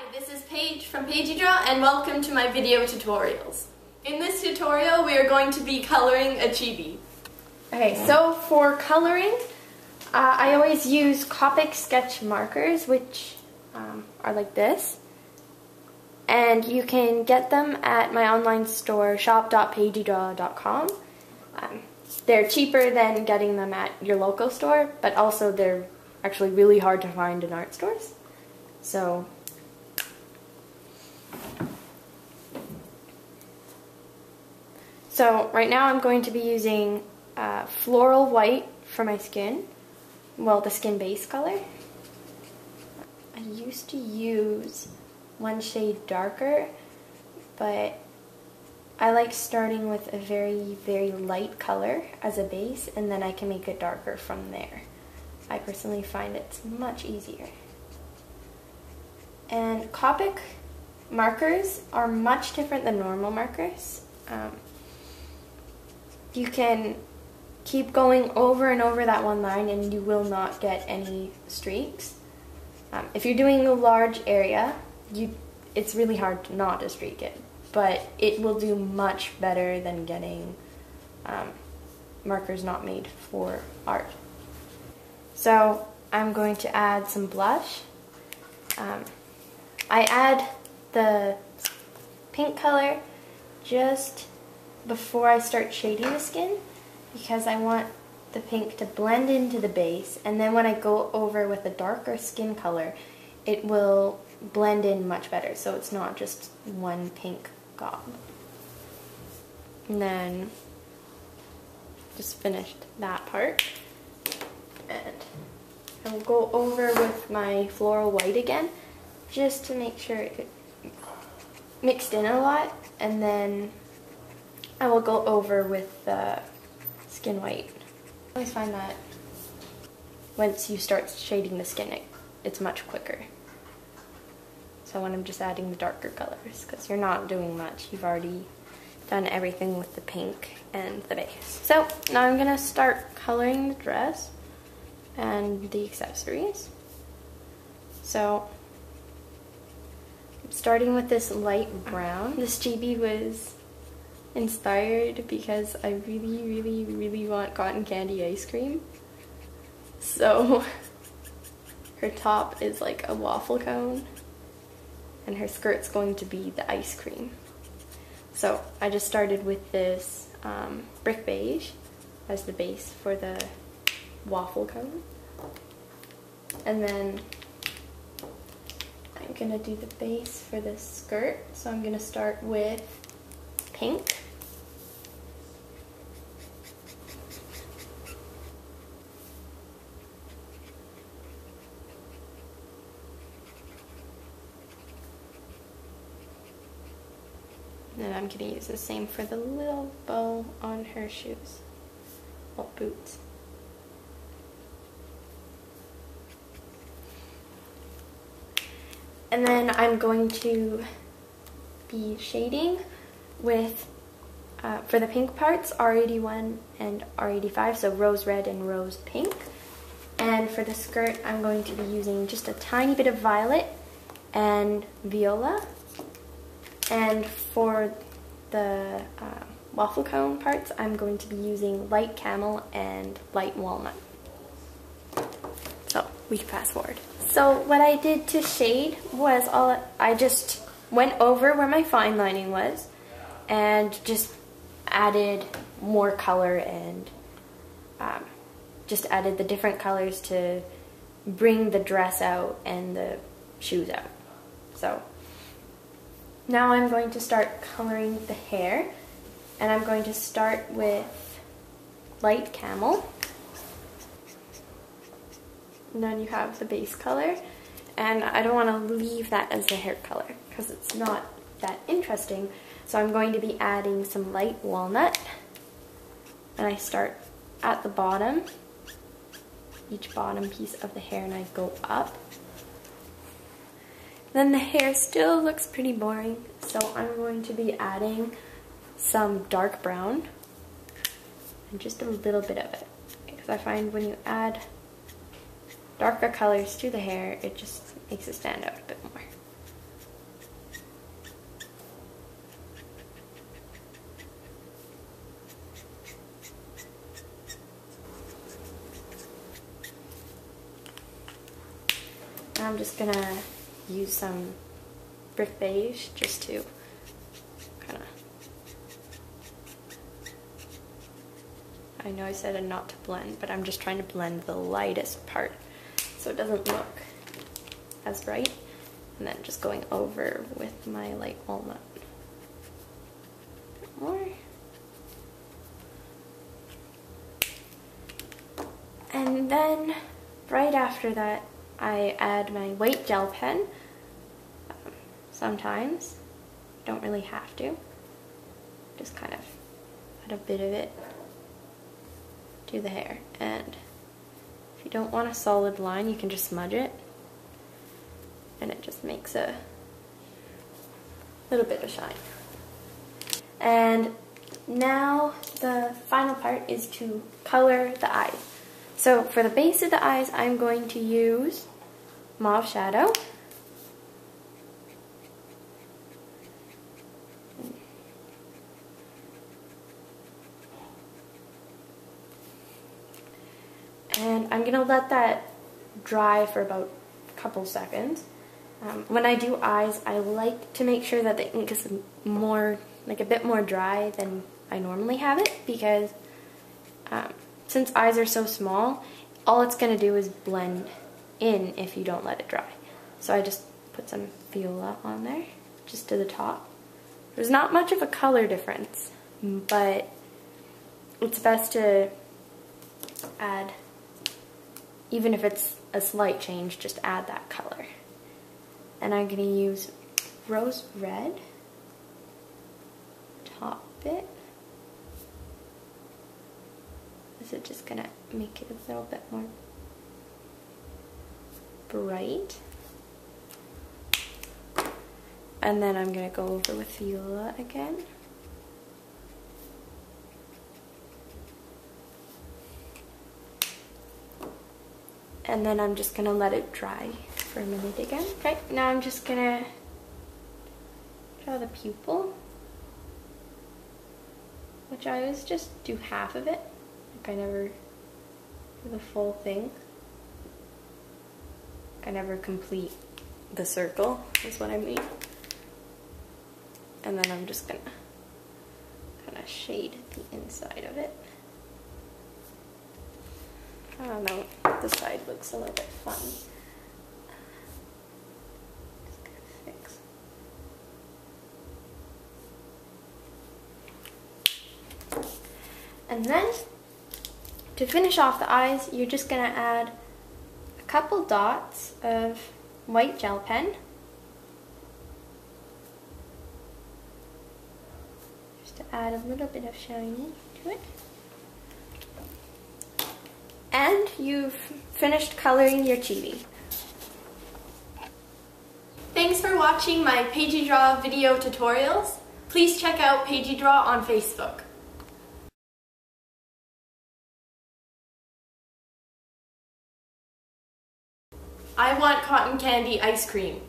Hi, this is Paige from PaigeeDraw and welcome to my video tutorials. In this tutorial we are going to be coloring a chibi. Okay, so for coloring, uh, I always use Copic sketch markers, which um, are like this. And you can get them at my online store, shop.paigeedraw.com. Um, they're cheaper than getting them at your local store, but also they're actually really hard to find in art stores. So So right now I'm going to be using uh, floral white for my skin, well the skin base color. I used to use one shade darker, but I like starting with a very, very light color as a base, and then I can make it darker from there. I personally find it's much easier. And Copic markers are much different than normal markers. Um, you can keep going over and over that one line and you will not get any streaks. Um, if you're doing a large area, you it's really hard not to streak it, but it will do much better than getting um, markers not made for art. So I'm going to add some blush. Um, I add the pink color just before I start shading the skin because I want the pink to blend into the base. And then when I go over with a darker skin color it will blend in much better. So it's not just one pink gob. And then just finished that part. And I will go over with my floral white again just to make sure it mixed in a lot and then I will go over with the skin white. I always find that once you start shading the skin, it, it's much quicker. So when I'm just adding the darker colors, because you're not doing much, you've already done everything with the pink and the base. So now I'm gonna start coloring the dress and the accessories. So starting with this light brown. This chibi was inspired because I really, really, really want cotton candy ice cream. So her top is like a waffle cone and her skirt's going to be the ice cream. So I just started with this um, brick beige as the base for the waffle cone. And then I'm gonna do the base for the skirt. So I'm gonna start with pink. And I'm going to use the same for the little bow on her shoes, well, boots. And then I'm going to be shading with, uh, for the pink parts, R81 and R85, so rose red and rose pink. And for the skirt, I'm going to be using just a tiny bit of violet and viola. And for the uh, waffle cone parts, I'm going to be using light camel and light walnut. So we can fast forward. So what I did to shade was all I just went over where my fine lining was and just added more color and um, just added the different colors to bring the dress out and the shoes out. So now I'm going to start coloring the hair and I'm going to start with light camel. Then you have the base color and I don't want to leave that as the hair color because it's not that interesting. So I'm going to be adding some light walnut and I start at the bottom, each bottom piece of the hair and I go up then the hair still looks pretty boring, so I'm going to be adding some dark brown and just a little bit of it. Because I find when you add darker colors to the hair, it just makes it stand out a bit more. Now I'm just gonna use some brick beige just to kind of I know I said not to blend but I'm just trying to blend the lightest part so it doesn't look as bright. And then just going over with my light walnut. More. And then right after that, I add my white gel pen. Um, sometimes, don't really have to. Just kind of add a bit of it to the hair. And if you don't want a solid line, you can just smudge it. And it just makes a little bit of shine. And now the final part is to color the eyes. So for the base of the eyes, I'm going to use mauve shadow. And I'm gonna let that dry for about a couple seconds. Um, when I do eyes, I like to make sure that the ink is more, like a bit more dry than I normally have it because um, since eyes are so small, all it's going to do is blend in if you don't let it dry. So I just put some viola on there, just to the top. There's not much of a color difference, but it's best to add, even if it's a slight change, just add that color. And I'm going to use rose red, top bit. This is just going to make it a little bit more bright? And then I'm going to go over with viola again. And then I'm just to let it dry for a minute again. Okay, now I'm just to draw the pupil. Which I always just do half of it. Like I never do the full thing. I never complete the circle, is what I mean. And then I'm just gonna kind of shade the inside of it. I don't know, the side looks a little bit gonna fix. And then to finish off the eyes, you're just going to add a couple dots of white gel pen. Just to add a little bit of shiny to it. And you've finished coloring your chibi. Thanks for watching my PaigeeDraw video tutorials. Please check out PaigeeDraw on Facebook. I want cotton candy ice cream.